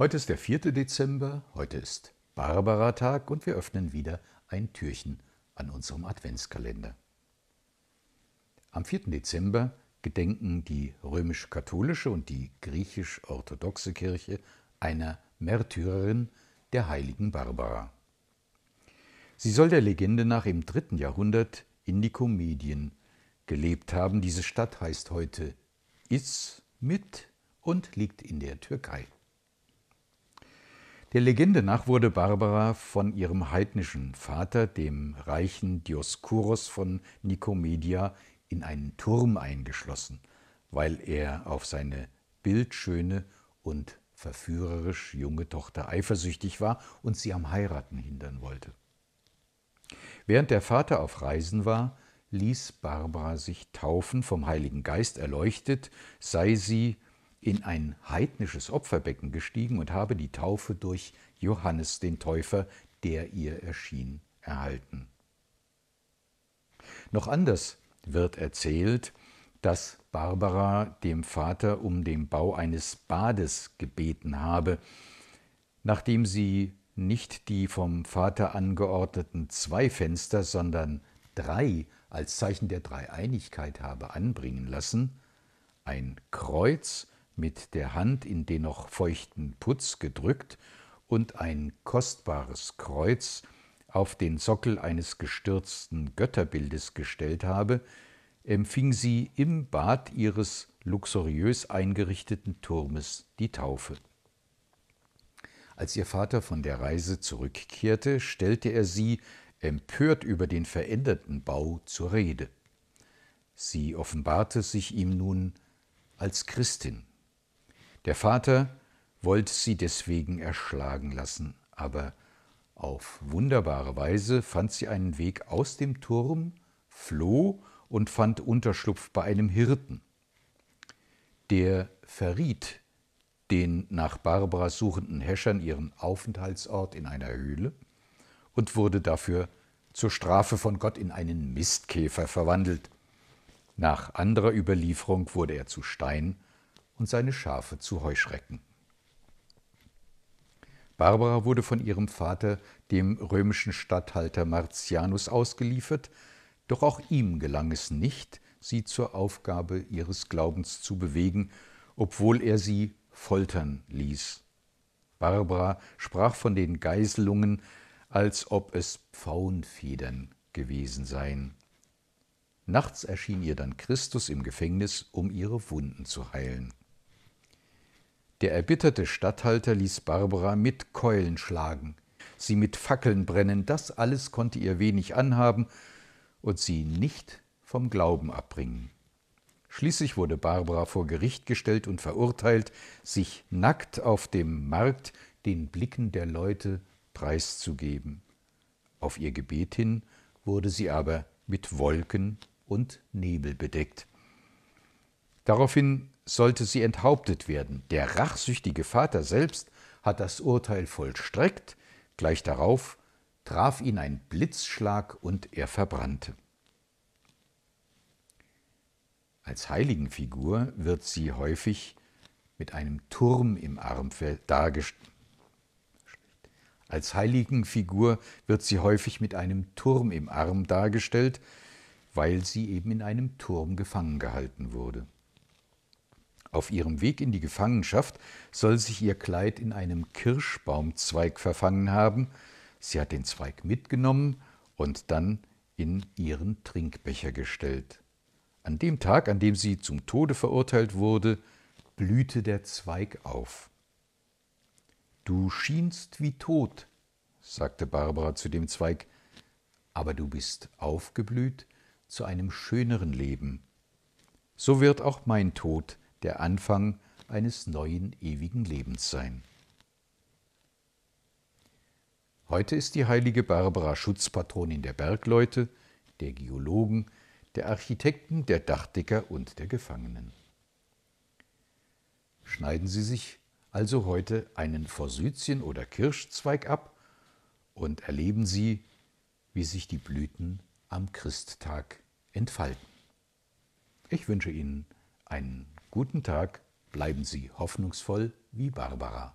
Heute ist der 4. Dezember, heute ist Barbara-Tag und wir öffnen wieder ein Türchen an unserem Adventskalender. Am 4. Dezember gedenken die römisch-katholische und die griechisch-orthodoxe Kirche einer Märtyrerin, der heiligen Barbara. Sie soll der Legende nach im dritten Jahrhundert in Nikomedien gelebt haben. Diese Stadt heißt heute Izmit und liegt in der Türkei. Der Legende nach wurde Barbara von ihrem heidnischen Vater, dem reichen Dioskuros von Nikomedia, in einen Turm eingeschlossen, weil er auf seine bildschöne und verführerisch junge Tochter eifersüchtig war und sie am Heiraten hindern wollte. Während der Vater auf Reisen war, ließ Barbara sich taufen, vom Heiligen Geist erleuchtet, sei sie in ein heidnisches Opferbecken gestiegen und habe die Taufe durch Johannes den Täufer, der ihr erschien, erhalten. Noch anders wird erzählt, dass Barbara dem Vater um den Bau eines Bades gebeten habe, nachdem sie nicht die vom Vater angeordneten zwei Fenster, sondern drei als Zeichen der Dreieinigkeit habe anbringen lassen, ein Kreuz mit der Hand in den noch feuchten Putz gedrückt und ein kostbares Kreuz auf den Sockel eines gestürzten Götterbildes gestellt habe, empfing sie im Bad ihres luxuriös eingerichteten Turmes die Taufe. Als ihr Vater von der Reise zurückkehrte, stellte er sie, empört über den veränderten Bau, zur Rede. Sie offenbarte sich ihm nun als Christin. Der Vater wollte sie deswegen erschlagen lassen, aber auf wunderbare Weise fand sie einen Weg aus dem Turm, floh und fand Unterschlupf bei einem Hirten. Der verriet den nach Barbara suchenden Häschern ihren Aufenthaltsort in einer Höhle und wurde dafür zur Strafe von Gott in einen Mistkäfer verwandelt. Nach anderer Überlieferung wurde er zu Stein und seine Schafe zu Heuschrecken. Barbara wurde von ihrem Vater, dem römischen Statthalter Martianus, ausgeliefert, doch auch ihm gelang es nicht, sie zur Aufgabe ihres Glaubens zu bewegen, obwohl er sie foltern ließ. Barbara sprach von den Geiselungen, als ob es Pfauenfedern gewesen seien. Nachts erschien ihr dann Christus im Gefängnis, um ihre Wunden zu heilen. Der erbitterte Statthalter ließ Barbara mit Keulen schlagen, sie mit Fackeln brennen, das alles konnte ihr wenig anhaben und sie nicht vom Glauben abbringen. Schließlich wurde Barbara vor Gericht gestellt und verurteilt, sich nackt auf dem Markt den Blicken der Leute preiszugeben. Auf ihr Gebet hin wurde sie aber mit Wolken und Nebel bedeckt. Daraufhin sollte sie enthauptet werden. Der rachsüchtige Vater selbst hat das Urteil vollstreckt, gleich darauf traf ihn ein Blitzschlag und er verbrannte. Als Heiligenfigur wird sie häufig mit einem Turm im Arm dargestellt. Als Heiligenfigur wird sie häufig mit einem Turm im Arm dargestellt, weil sie eben in einem Turm gefangen gehalten wurde. Auf ihrem Weg in die Gefangenschaft soll sich ihr Kleid in einem Kirschbaumzweig verfangen haben. Sie hat den Zweig mitgenommen und dann in ihren Trinkbecher gestellt. An dem Tag, an dem sie zum Tode verurteilt wurde, blühte der Zweig auf. Du schienst wie tot, sagte Barbara zu dem Zweig, aber du bist aufgeblüht zu einem schöneren Leben. So wird auch mein Tod der Anfang eines neuen ewigen Lebens sein. Heute ist die heilige Barbara Schutzpatronin der Bergleute, der Geologen, der Architekten, der Dachdecker und der Gefangenen. Schneiden Sie sich also heute einen Forsythien- oder Kirschzweig ab und erleben Sie, wie sich die Blüten am Christtag entfalten. Ich wünsche Ihnen einen Guten Tag, bleiben Sie hoffnungsvoll wie Barbara.